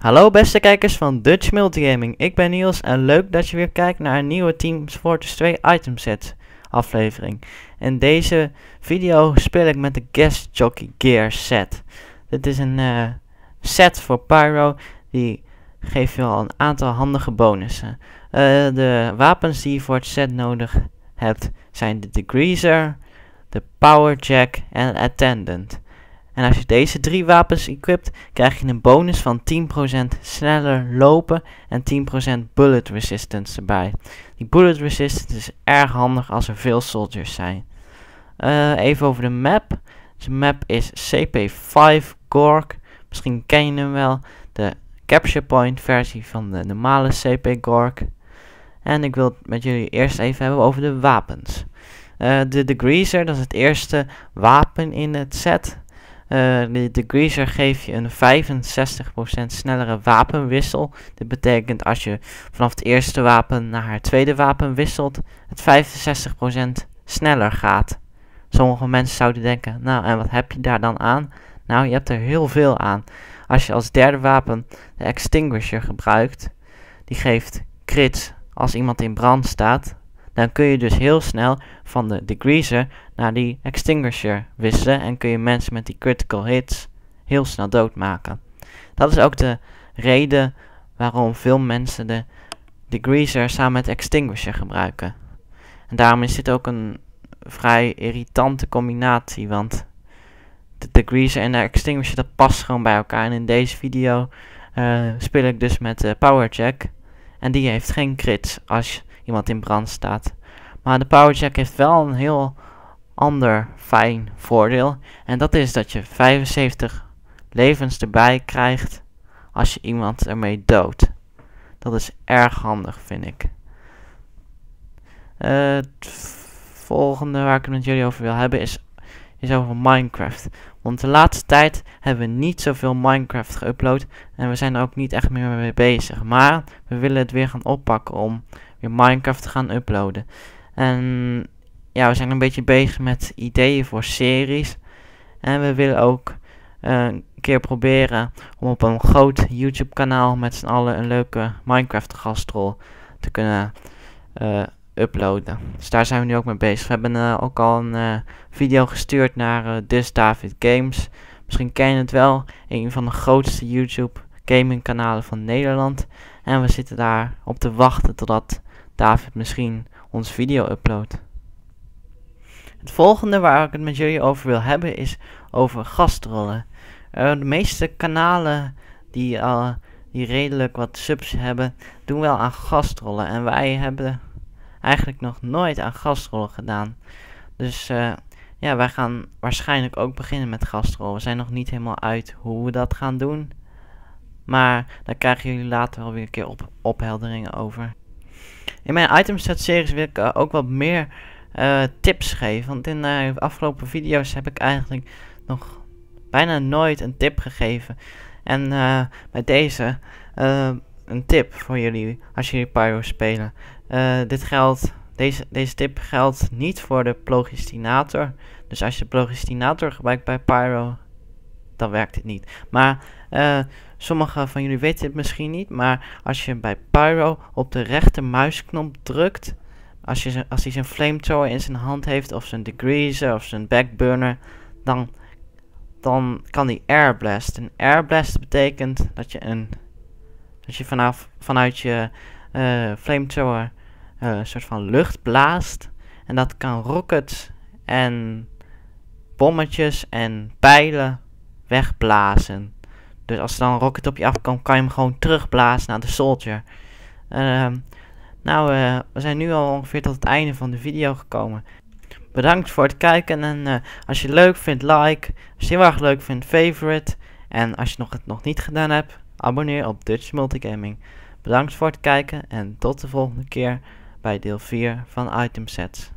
Hallo beste kijkers van Dutch Multigaming, ik ben Niels en leuk dat je weer kijkt naar een nieuwe Team Fortress 2 item set aflevering. In deze video speel ik met de Guest Jockey Gear set. Dit is een uh, set voor Pyro, die geeft je al een aantal handige bonussen. Uh, de wapens die je voor het set nodig hebt zijn de Degreaser, de Power Jack en Attendant. En als je deze drie wapens equipt, krijg je een bonus van 10% sneller lopen en 10% bullet resistance erbij. Die bullet resistance is erg handig als er veel soldiers zijn. Uh, even over de map. De map is CP5 Gork. Misschien ken je hem wel. De capture point versie van de normale CP Gork. En ik wil het met jullie eerst even hebben over de wapens. Uh, de Degreaser, dat is het eerste wapen in het set. Uh, de, de Greaser geeft je een 65% snellere wapenwissel. Dit betekent als je vanaf het eerste wapen naar het tweede wapen wisselt, het 65% sneller gaat. Sommige mensen zouden denken, nou en wat heb je daar dan aan? Nou, je hebt er heel veel aan. Als je als derde wapen de Extinguisher gebruikt, die geeft crits als iemand in brand staat, dan kun je dus heel snel van de degreaser naar die extinguisher wisselen en kun je mensen met die critical hits heel snel doodmaken. Dat is ook de reden waarom veel mensen de degreaser samen met extinguisher gebruiken. En daarom is dit ook een vrij irritante combinatie, want de degreaser en de extinguisher dat past gewoon bij elkaar. En in deze video uh, speel ik dus met de power jack en die heeft geen crits als iemand in brand staat. Maar de powerjack heeft wel een heel ander fijn voordeel. En dat is dat je 75 levens erbij krijgt als je iemand ermee doodt. Dat is erg handig, vind ik. Uh, het volgende waar ik het met jullie over wil hebben is, is over Minecraft. Want de laatste tijd hebben we niet zoveel Minecraft geüpload. En we zijn er ook niet echt meer mee bezig. Maar we willen het weer gaan oppakken om weer Minecraft te gaan uploaden. En ja, we zijn een beetje bezig met ideeën voor series. En we willen ook uh, een keer proberen om op een groot YouTube kanaal met z'n allen een leuke Minecraft gastrol te kunnen uh, uploaden. Dus daar zijn we nu ook mee bezig. We hebben uh, ook al een video gestuurd naar Dis David Games. Misschien ken je het wel. Een van de grootste YouTube gaming kanalen van Nederland. En we zitten daar op te wachten totdat David misschien ons video uploadt. Het volgende waar ik het met jullie over wil hebben is over gastrollen. De meeste kanalen die, uh, die redelijk wat subs hebben, doen wel aan gastrollen. En wij hebben eigenlijk nog nooit aan gastrollen gedaan. Dus uh, ja, wij gaan waarschijnlijk ook beginnen met gastrollen. We zijn nog niet helemaal uit hoe we dat gaan doen. Maar daar krijgen jullie later wel weer een keer op ophelderingen over. In mijn itemset series wil ik uh, ook wat meer uh, tips geven. Want in de afgelopen video's heb ik eigenlijk nog bijna nooit een tip gegeven. En bij deze een tip voor jullie als jullie Pyro spelen. Dit geldt, deze, deze tip geldt niet voor de plogistinator. Dus als je de plogistinator gebruikt bij Pyro, dan werkt het niet. Maar Sommigen van jullie weten het misschien niet, maar als je bij Pyro op de rechter muisknop drukt, als, je, als hij zijn flamethrower in zijn hand heeft, of zijn degreaser, of zijn backburner, dan, dan kan hij airblast. Een airblast betekent dat je, een, dat je vanaf, vanuit je uh, flamethrower een soort van lucht blaast. En dat kan rockets en bommetjes en pijlen wegblazen. Dus als er dan een rocket op je afkomt, kan je hem gewoon terugblazen naar de soldier. Uh, nou, uh, we zijn nu al ongeveer tot het einde van de video gekomen. Bedankt voor het kijken en uh, als je het leuk vindt, like. Als je het heel erg leuk vindt, favorite. En als je nog het nog niet gedaan hebt, abonneer op Dutch Multigaming. Bedankt voor het kijken en tot de volgende keer bij deel 4 van Item Sets.